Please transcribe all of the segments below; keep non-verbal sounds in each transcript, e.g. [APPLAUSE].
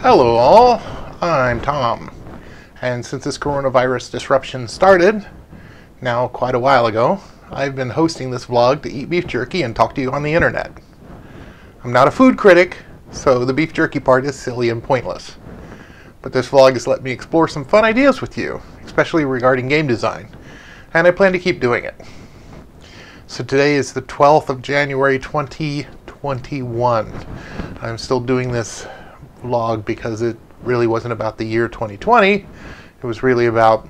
Hello, all. I'm Thom. And since this coronavirus disruption started, now quite a while ago, I've been hosting this vlog to eat beef jerky and talk to you on the internet. I'm not a food critic, so the beef jerky part is silly and pointless. But this vlog has let me explore some fun ideas with you, especially regarding game design, and I plan to keep doing it. So today is the 12th of January 2021. I'm still doing this vlog because it really wasn't about the year 2020. It was really about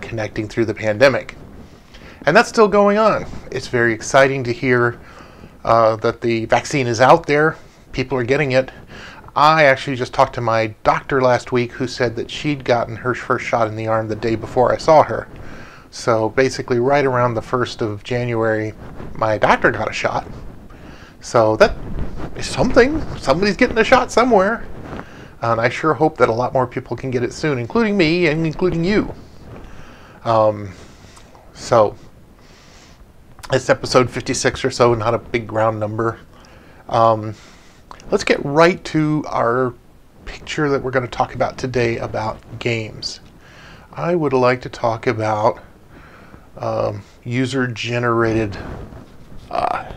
connecting through the pandemic. And that's still going on. It's very exciting to hear uh, that the vaccine is out there, people are getting it. I actually just talked to my doctor last week who said that she'd gotten her first shot in the arm the day before I saw her. So basically, right around the 1st of January, my doctor got a shot. So that is something. Somebody's getting a shot somewhere. And I sure hope that a lot more people can get it soon, including me and including you. Um, so, it's episode 56 or so, not a big round number. Um, let's get right to our picture that we're going to talk about today about games. I would like to talk about um, user generated uh,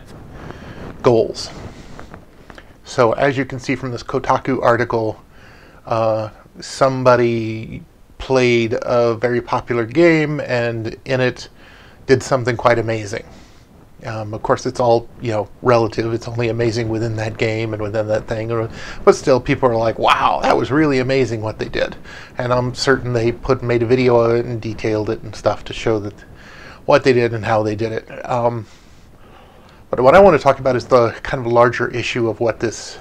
goals. So, as you can see from this Kotaku article, uh, somebody played a very popular game and in it did something quite amazing. Um, of course, it's all you know relative. It's only amazing within that game and within that thing. But still, people are like, "Wow, that was really amazing what they did." And I'm certain they put made a video of it and detailed it and stuff to show that what they did and how they did it. Um, but what I want to talk about is the kind of larger issue of what this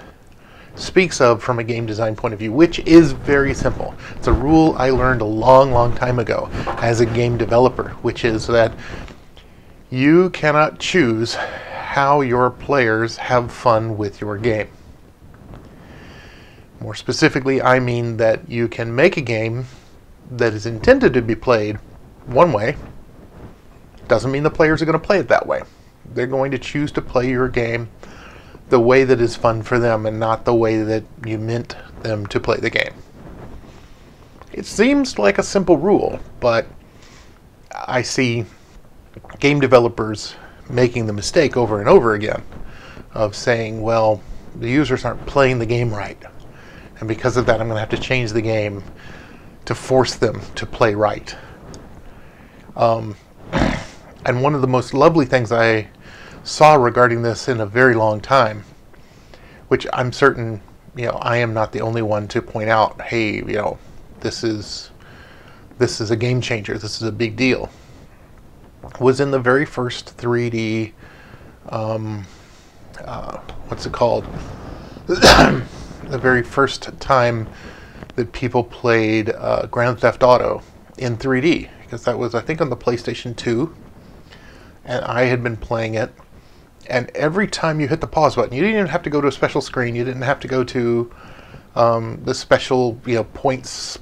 speaks of from a game design point of view, which is very simple. It's a rule I learned a long, long time ago as a game developer, which is that you cannot choose how your players have fun with your game. More specifically, I mean that you can make a game that is intended to be played one way doesn't mean the players are going to play it that way. They're going to choose to play your game the way that is fun for them and not the way that you meant them to play the game. It seems like a simple rule, but I see game developers making the mistake over and over again of saying, well, the users aren't playing the game right. And because of that, I'm going to have to change the game to force them to play right. Um, [CLEARS THROAT] and one of the most lovely things I saw regarding this in a very long time, which I'm certain, you know, I am not the only one to point out, hey, you know, this is this is a game changer. This is a big deal. Was in the very first 3D, um, uh, what's it called? [COUGHS] the very first time that people played uh, Grand Theft Auto in 3D, because that was, I think, on the PlayStation 2 and I had been playing it. And every time you hit the pause button, you didn't even have to go to a special screen. You didn't have to go to um, the special, you know, points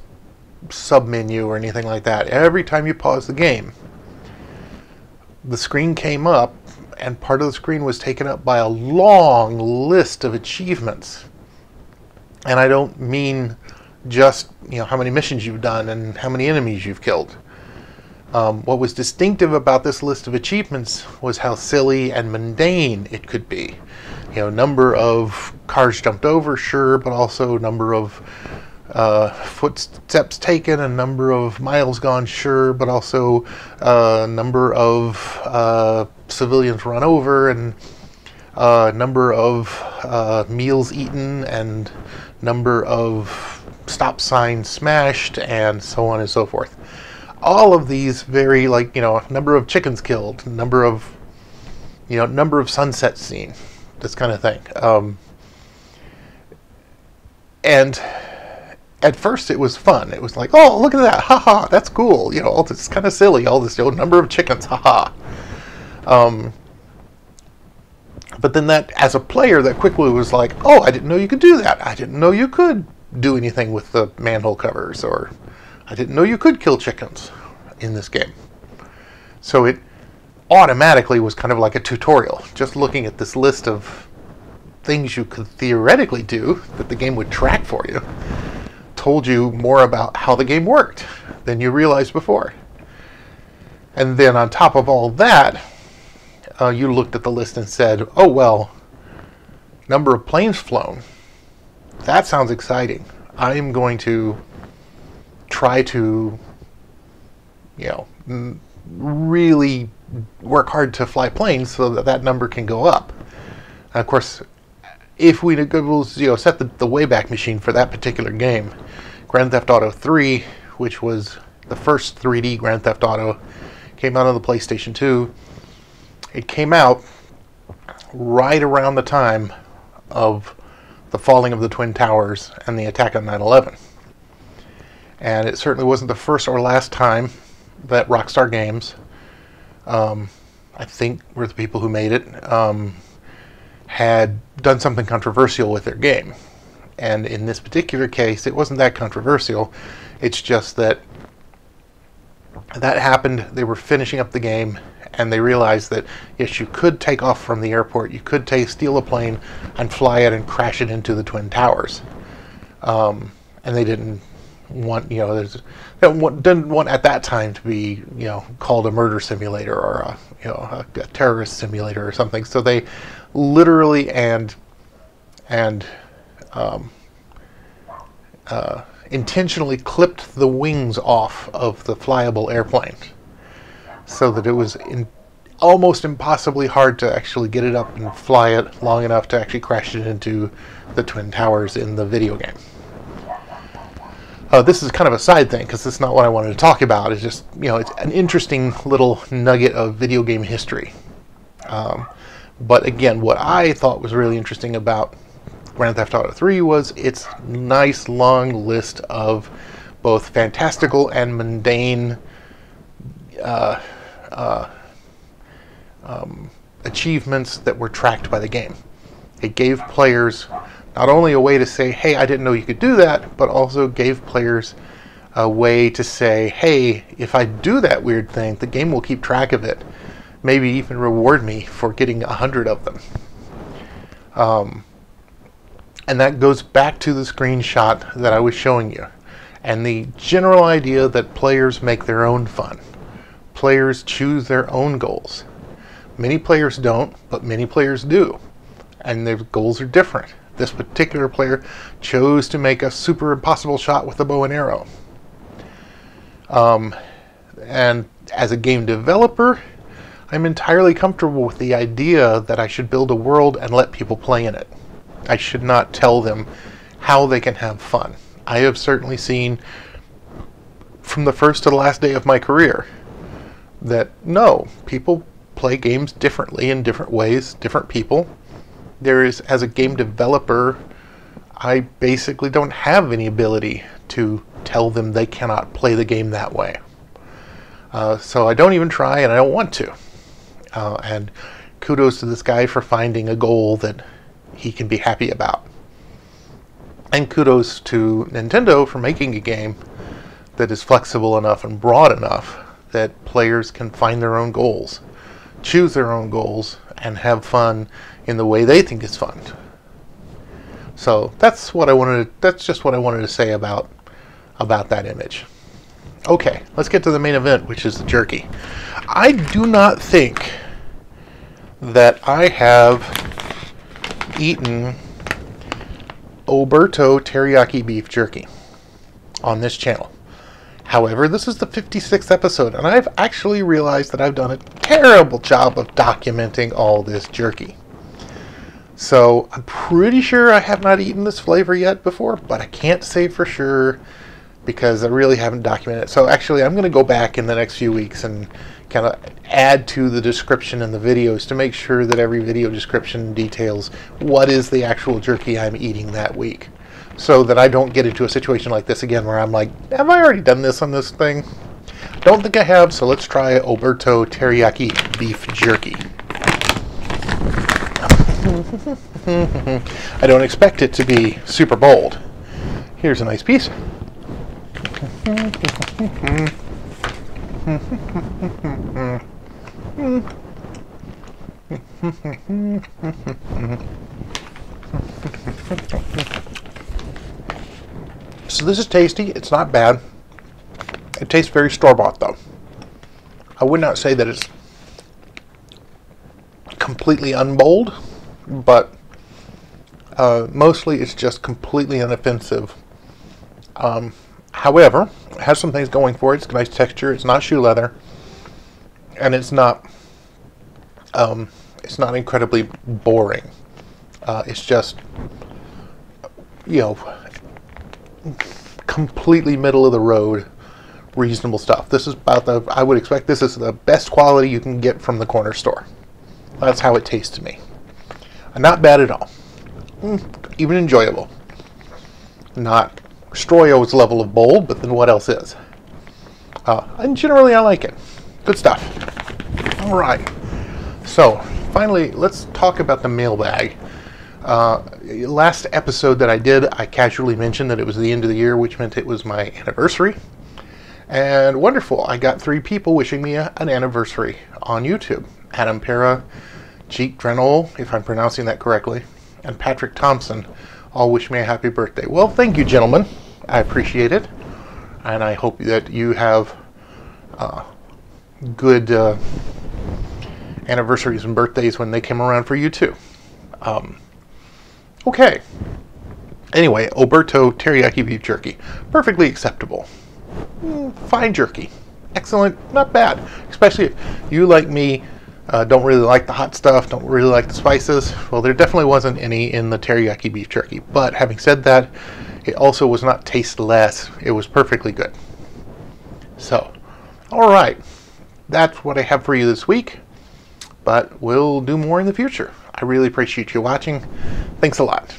sub menu or anything like that. Every time you pause the game, the screen came up, and part of the screen was taken up by a long list of achievements. And I don't mean just you know how many missions you've done and how many enemies you've killed. Um, what was distinctive about this list of achievements was how silly and mundane it could be. You know, number of cars jumped over, sure, but also number of uh, footsteps taken, a number of miles gone, sure, but also a uh, number of uh, civilians run over, and a uh, number of uh, meals eaten, and number of stop signs smashed, and so on and so forth all of these very like you know number of chickens killed, number of you know number of sunsets seen, this kind of thing. Um, and at first it was fun. It was like, oh, look at that, haha, that's cool. You know, all this kind of silly, all this you know, number of chickens, haha. Um, but then that, as a player, that quickly was like, oh, I didn't know you could do that. I didn't know you could do anything with the manhole covers or I didn't know you could kill chickens in this game. So it automatically was kind of like a tutorial, just looking at this list of things you could theoretically do that the game would track for you told you more about how the game worked than you realized before. And then on top of all that, uh, you looked at the list and said, oh, well, number of planes flown. That sounds exciting. I'm going to try to, you know, really work hard to fly planes so that that number can go up. And of course, if we you know, set the, the Wayback Machine for that particular game, Grand Theft Auto 3, which was the first 3D Grand Theft Auto, came out on the PlayStation 2. It came out right around the time of the falling of the Twin Towers and the attack on 9 11. And it certainly wasn't the first or last time that Rockstar Games, um, I think were the people who made it, um, had done something controversial with their game. And in this particular case, it wasn't that controversial. It's just that that happened. They were finishing up the game, and they realized that yes, you could take off from the airport. You could take steal a plane and fly it and crash it into the twin towers. Um, and they didn't want you know there's didn't want at that time to be you know called a murder simulator or a you know a, a terrorist simulator or something. So they literally and and um, uh, intentionally clipped the wings off of the flyable airplane so that it was in, almost impossibly hard to actually get it up and fly it long enough to actually crash it into the twin towers in the video game. Uh, this is kind of a side thing because it's not what I wanted to talk about. It's just you know it's an interesting little nugget of video game history. Um, but again, what I thought was really interesting about Grand Theft Auto 3 was its nice long list of both fantastical and mundane uh, uh, um, achievements that were tracked by the game. It gave players not only a way to say, hey, I didn't know you could do that, but also gave players a way to say, hey, if I do that weird thing, the game will keep track of it. Maybe even reward me for getting a hundred of them. Um, and that goes back to the screenshot that I was showing you. And the general idea that players make their own fun. Players choose their own goals. Many players don't, but many players do. And their goals are different. This particular player chose to make a super impossible shot with a bow and arrow. Um, and as a game developer, I'm entirely comfortable with the idea that I should build a world and let people play in it. I should not tell them how they can have fun. I have certainly seen from the first to the last day of my career that no, people play games differently in different ways, different people there is, as a game developer, I basically don't have any ability to tell them they cannot play the game that way. Uh, so I don't even try and I don't want to. Uh, and kudos to this guy for finding a goal that he can be happy about. And kudos to Nintendo for making a game that is flexible enough and broad enough that players can find their own goals, choose their own goals, and have fun in the way they think is fun. So that's what I wanted. To, that's just what I wanted to say about about that image. Okay, let's get to the main event, which is the jerky. I do not think that I have eaten Oberto teriyaki beef jerky on this channel. However, this is the 56th episode, and I've actually realized that I've done a terrible job of documenting all this jerky. So I'm pretty sure I have not eaten this flavor yet before, but I can't say for sure because I really haven't documented it. So actually, I'm going to go back in the next few weeks and kind of add to the description in the videos to make sure that every video description details what is the actual jerky I'm eating that week. So that I don't get into a situation like this again where I'm like, have I already done this on this thing? Don't think I have, so let's try Oberto Teriyaki Beef Jerky. [LAUGHS] I don't expect it to be super bold. Here's a nice piece. [LAUGHS] So this is tasty. It's not bad. It tastes very store-bought though. I would not say that it's completely unbold, but uh, mostly it's just completely inoffensive. Um, however, it has some things going for it. It's a nice texture. It's not shoe leather, and it's not um, it's not incredibly boring. Uh, it's just you know completely middle of the road reasonable stuff. This is about the, I would expect this is the best quality you can get from the corner store. That's how it tastes to me. Not bad at all. Mm, even enjoyable. Not Stroyo's level of bold, but then what else is? Uh, and generally I like it. Good stuff. All right. So, finally, let's talk about the mailbag. Uh, last episode that I did, I casually mentioned that it was the end of the year, which meant it was my anniversary. And wonderful, I got three people wishing me a, an anniversary on YouTube. Adam Pera, Jeet Drenol, if I'm pronouncing that correctly, and Patrick Thompson all wish me a happy birthday. Well, thank you, gentlemen. I appreciate it. And I hope that you have uh, good uh, anniversaries and birthdays when they come around for you, too. Um, okay. Anyway, Oberto teriyaki beef jerky. Perfectly acceptable. Mm, fine jerky. Excellent, not bad. Especially if you, like me, uh, don't really like the hot stuff, don't really like the spices. Well, there definitely wasn't any in the teriyaki beef jerky. But having said that, it also was not tasteless. It was perfectly good. So, all right. That's what I have for you this week. But we'll do more in the future. I really appreciate you watching. Thanks a lot.